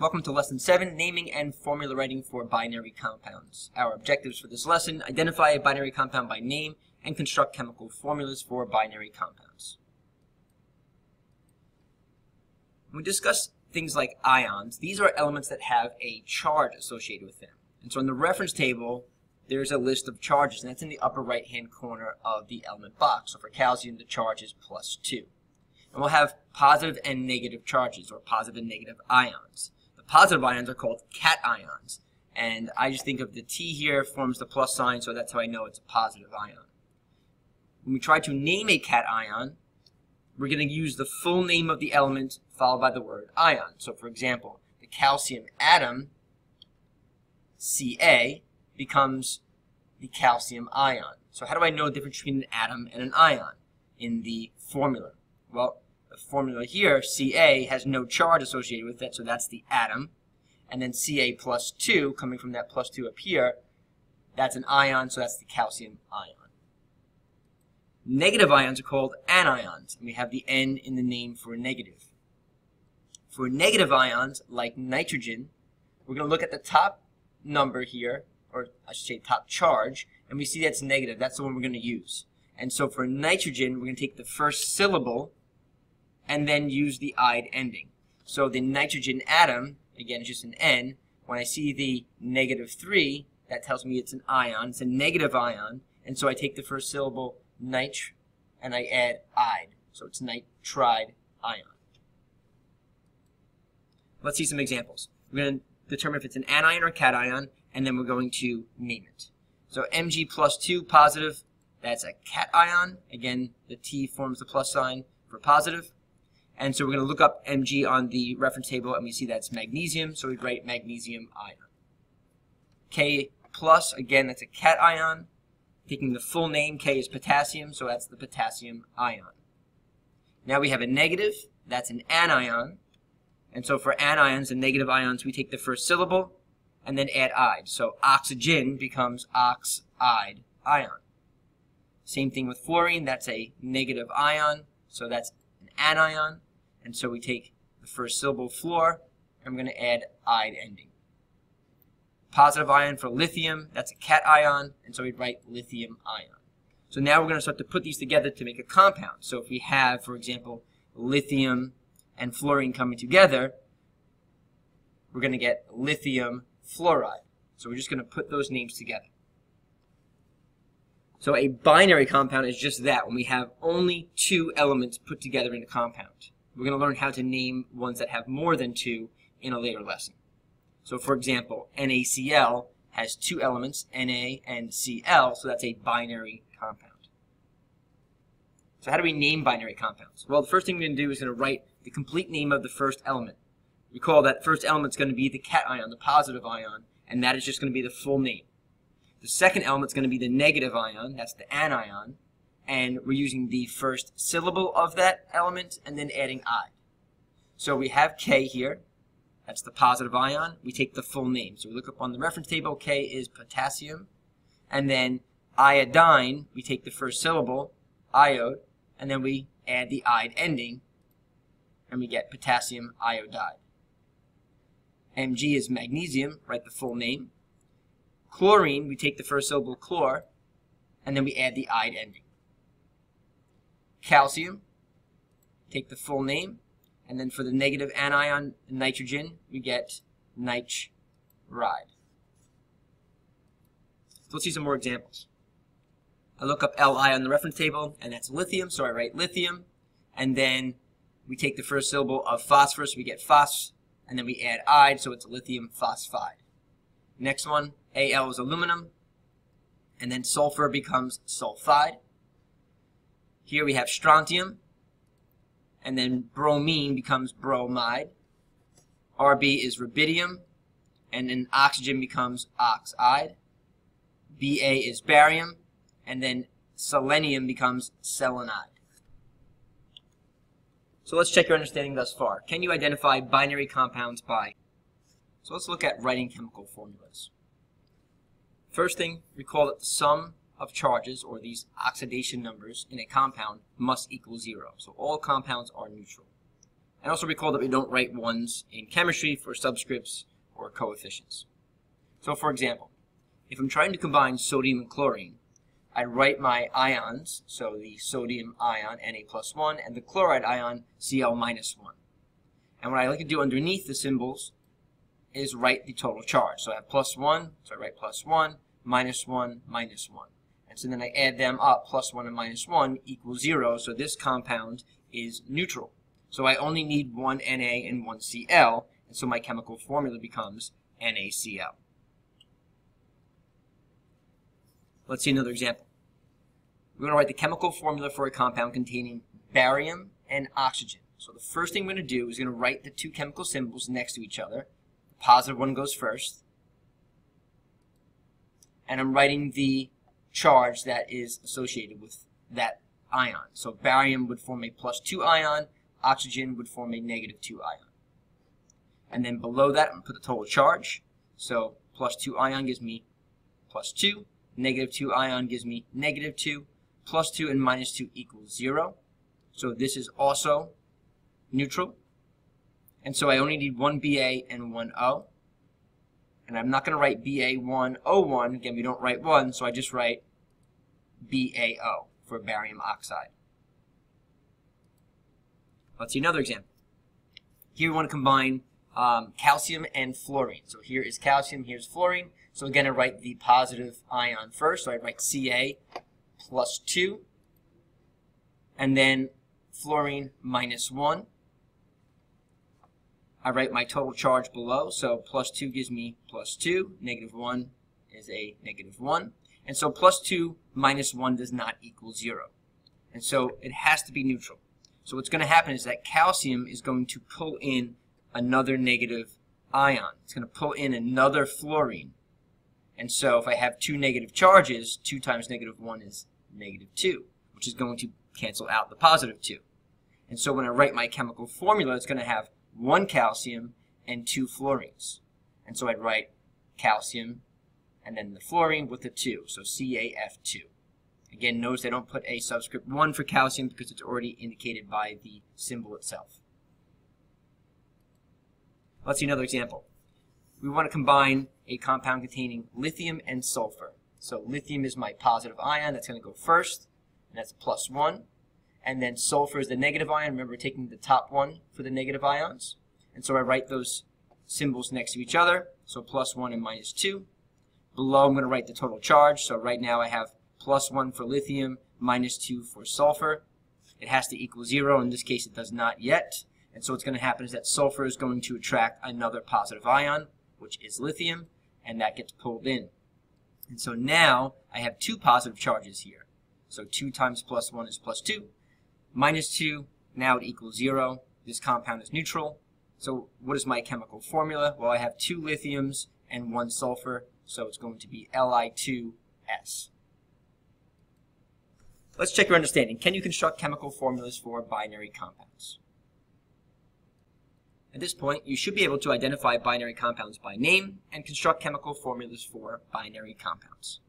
Welcome to Lesson 7, Naming and Formula Writing for Binary Compounds. Our objectives for this lesson, identify a binary compound by name and construct chemical formulas for binary compounds. When we discuss things like ions, these are elements that have a charge associated with them. And so in the reference table, there's a list of charges, and that's in the upper right-hand corner of the element box. So for calcium, the charge is plus 2. And we'll have positive and negative charges, or positive and negative ions positive ions are called cations. And I just think of the T here forms the plus sign, so that's how I know it's a positive ion. When we try to name a cation, we're going to use the full name of the element followed by the word ion. So for example, the calcium atom, Ca, becomes the calcium ion. So how do I know the difference between an atom and an ion in the formula? Well, the formula here, Ca, has no charge associated with it, so that's the atom. And then Ca plus 2, coming from that plus 2 up here, that's an ion, so that's the calcium ion. Negative ions are called anions, and we have the N in the name for a negative. For negative ions, like nitrogen, we're going to look at the top number here, or I should say top charge, and we see that's negative. That's the one we're going to use. And so for nitrogen, we're going to take the first syllable and then use the "ide" ending. So the nitrogen atom, again, just an N, when I see the negative 3, that tells me it's an ion. It's a negative ion, and so I take the first syllable, nitr, and I add "ide." So it's nitride ion. Let's see some examples. We're going to determine if it's an anion or cation, and then we're going to name it. So Mg plus 2, positive, that's a cation. Again, the T forms the plus sign for positive. And so we're going to look up Mg on the reference table, and we see that's magnesium, so we write magnesium ion. K plus, again, that's a cation. Taking the full name, K is potassium, so that's the potassium ion. Now we have a negative, that's an anion. And so for anions and negative ions, we take the first syllable and then add ide. So oxygen becomes oxide ion. Same thing with fluorine, that's a negative ion, so that's an anion. And so we take the first syllable fluor, and we're going to add ide ending. Positive ion for lithium, that's a cation, and so we write lithium ion. So now we're going to start to put these together to make a compound. So if we have, for example, lithium and fluorine coming together, we're going to get lithium fluoride. So we're just going to put those names together. So a binary compound is just that, when we have only two elements put together in a compound. We're going to learn how to name ones that have more than two in a later lesson. So for example, NaCl has two elements, Na and Cl, so that's a binary compound. So how do we name binary compounds? Well, the first thing we're going to do is going to write the complete name of the first element. Recall that first element is going to be the cation, the positive ion, and that is just going to be the full name. The second element is going to be the negative ion, that's the anion, and we're using the first syllable of that element and then adding ide. So we have K here. That's the positive ion. We take the full name. So we look up on the reference table. K is potassium. And then iodine, we take the first syllable, iode, and then we add the ide ending, and we get potassium iodide. Mg is magnesium, write the full name. Chlorine, we take the first syllable chlor, and then we add the ide ending calcium, take the full name, and then for the negative anion nitrogen, we get nitride. So let's see some more examples. I look up Li on the reference table, and that's lithium, so I write lithium, and then we take the first syllable of phosphorus, we get phos, and then we add ide, so it's lithium phosphide. Next one, Al is aluminum, and then sulfur becomes sulfide. Here we have strontium, and then bromine becomes bromide. Rb is rubidium, and then oxygen becomes oxide. Ba is barium, and then selenium becomes selenide. So let's check your understanding thus far. Can you identify binary compounds by? So let's look at writing chemical formulas. First thing, recall that the sum of charges, or these oxidation numbers, in a compound must equal zero. So all compounds are neutral. And also recall that we don't write ones in chemistry for subscripts or coefficients. So for example, if I'm trying to combine sodium and chlorine, I write my ions, so the sodium ion, Na plus 1, and the chloride ion, Cl minus 1. And what I like to do underneath the symbols is write the total charge. So I have plus 1, so I write plus 1, minus 1, minus 1. And so then I add them up, plus 1 and minus 1 equals 0, so this compound is neutral. So I only need one Na and one Cl, and so my chemical formula becomes NaCl. Let's see another example. We're going to write the chemical formula for a compound containing barium and oxygen. So the first thing we're going to do is going to write the two chemical symbols next to each other. The positive one goes first. And I'm writing the charge that is associated with that ion. So barium would form a plus 2 ion, oxygen would form a negative 2 ion. And then below that, I'm going to put the total charge. So plus 2 ion gives me plus 2, negative 2 ion gives me negative 2, plus 2 and minus 2 equals 0. So this is also neutral. And so I only need one BA and one O. And I'm not going to write BA1O1. Again, we don't write 1, so I just write BaO for barium oxide. Let's see another example. Here we want to combine um, calcium and fluorine. So here is calcium, here's fluorine. So again, I write the positive ion first. So I write Ca plus 2. And then fluorine minus 1. I write my total charge below. So plus 2 gives me plus 2. Negative 1 is a negative 1. And so plus 2 minus 1 does not equal 0. And so it has to be neutral. So what's going to happen is that calcium is going to pull in another negative ion. It's going to pull in another fluorine. And so if I have two negative charges, 2 times negative 1 is negative 2, which is going to cancel out the positive 2. And so when I write my chemical formula, it's going to have one calcium and two fluorines. And so I'd write calcium and then the fluorine with the 2, so CaF2. Again, notice I don't put a subscript 1 for calcium because it's already indicated by the symbol itself. Let's see another example. We want to combine a compound containing lithium and sulfur. So lithium is my positive ion. That's going to go first. And that's plus 1. And then sulfur is the negative ion. Remember taking the top one for the negative ions. And so I write those symbols next to each other. So plus 1 and minus 2. Below I'm going to write the total charge. So right now I have plus 1 for lithium, minus 2 for sulfur. It has to equal 0. In this case it does not yet. And so what's going to happen is that sulfur is going to attract another positive ion, which is lithium, and that gets pulled in. And so now I have two positive charges here. So 2 times plus 1 is plus 2. Minus 2, now it equals 0. This compound is neutral. So what is my chemical formula? Well, I have two lithiums and one sulfur, so it's going to be Li2S. Let's check your understanding. Can you construct chemical formulas for binary compounds? At this point, you should be able to identify binary compounds by name and construct chemical formulas for binary compounds.